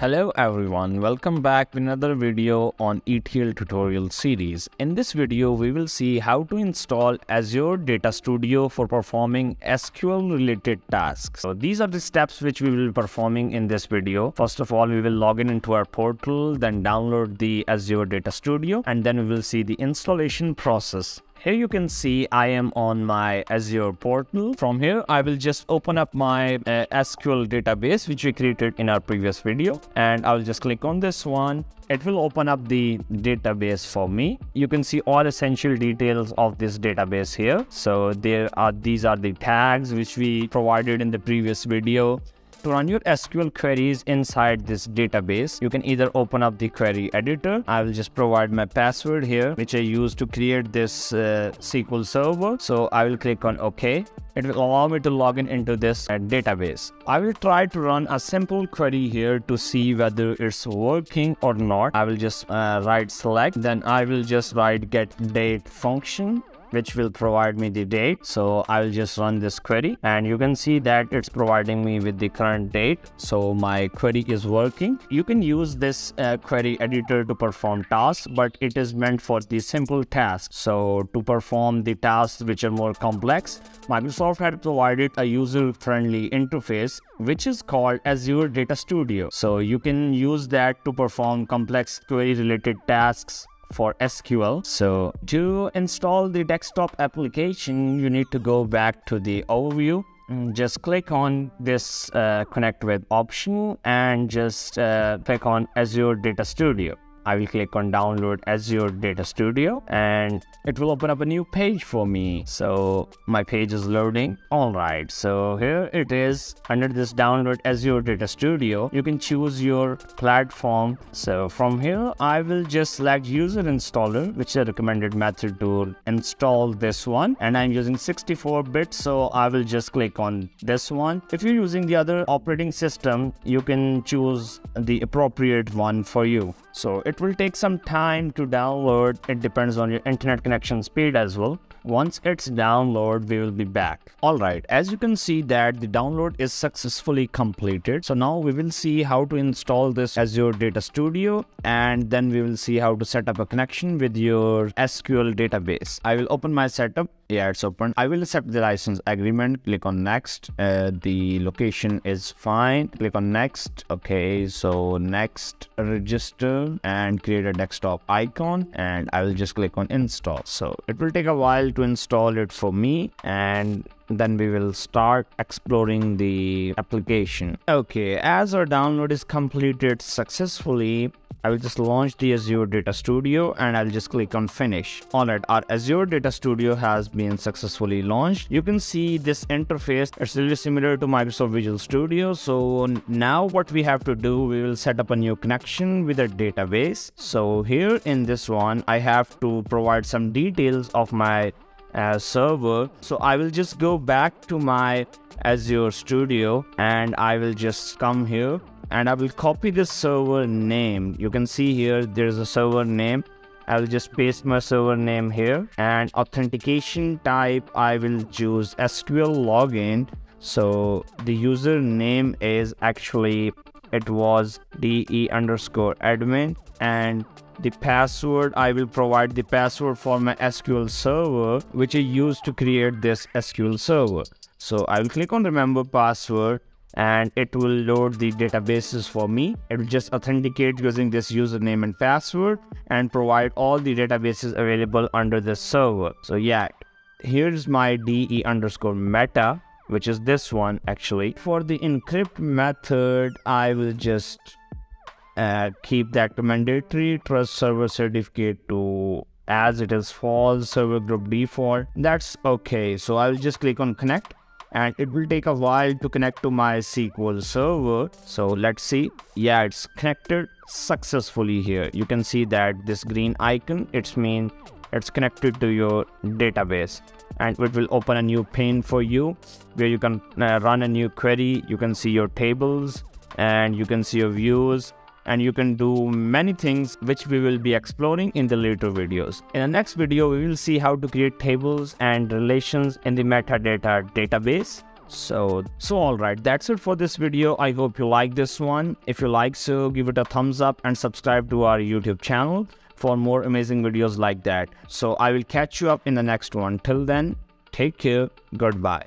Hello everyone, welcome back with another video on ETL tutorial series. In this video, we will see how to install Azure Data Studio for performing SQL related tasks. So these are the steps which we will be performing in this video. First of all, we will log in into our portal, then download the Azure Data Studio, and then we will see the installation process. Here you can see I am on my Azure portal. From here, I will just open up my uh, SQL database, which we created in our previous video. And I'll just click on this one. It will open up the database for me. You can see all essential details of this database here. So there are these are the tags which we provided in the previous video. To run your SQL queries inside this database, you can either open up the query editor. I will just provide my password here, which I use to create this uh, SQL server. So I will click on OK. It will allow me to log in into this uh, database. I will try to run a simple query here to see whether it's working or not. I will just uh, write select, then I will just write get date function which will provide me the date. So I'll just run this query and you can see that it's providing me with the current date. So my query is working. You can use this uh, query editor to perform tasks, but it is meant for the simple tasks. So to perform the tasks which are more complex, Microsoft had provided a user-friendly interface which is called Azure Data Studio. So you can use that to perform complex query related tasks for SQL. So to install the desktop application, you need to go back to the overview. Mm, just click on this uh, connect with option and just uh, click on Azure Data Studio. I will click on download Azure Data Studio and it will open up a new page for me. So my page is loading. All right, so here it is under this download Azure Data Studio. You can choose your platform. So from here, I will just select user installer, which is a recommended method to install this one. And I'm using 64 bit, so I will just click on this one. If you're using the other operating system, you can choose the appropriate one for you. So it will take some time to download. It depends on your internet connection speed as well. Once it's downloaded, we will be back. Alright, as you can see that the download is successfully completed. So now we will see how to install this Azure Data Studio and then we will see how to set up a connection with your SQL database. I will open my setup yeah it's open. I will accept the license agreement. Click on next. Uh, the location is fine. Click on next. Okay so next register and create a desktop icon and i will just click on install. So it will take a while to install it for me and then we will start exploring the application okay as our download is completed successfully I will just launch the Azure Data Studio and I'll just click on finish. Alright, our Azure Data Studio has been successfully launched. You can see this interface, it's really similar to Microsoft Visual Studio. So now what we have to do, we will set up a new connection with a database. So here in this one, I have to provide some details of my uh, server. So I will just go back to my Azure Studio and I will just come here and I will copy this server name. You can see here there's a server name. I will just paste my server name here and authentication type I will choose SQL login. So the username is actually it was de underscore admin and the password I will provide the password for my SQL server which I used to create this SQL server. So I will click on remember password and it will load the databases for me. It will just authenticate using this username and password and provide all the databases available under this server. So yeah, here's my de underscore meta, which is this one actually. For the encrypt method, I will just uh, keep that mandatory trust server certificate to as it is false server group default. That's okay. So I'll just click on connect and it will take a while to connect to my SQL server. So let's see. Yeah, it's connected successfully here. You can see that this green icon, it's mean it's connected to your database and it will open a new pane for you where you can uh, run a new query. You can see your tables and you can see your views and you can do many things which we will be exploring in the later videos. In the next video, we will see how to create tables and relations in the metadata database so so all right that's it for this video i hope you like this one if you like so give it a thumbs up and subscribe to our youtube channel for more amazing videos like that. So i will catch you up in the next one. Till then take care. Goodbye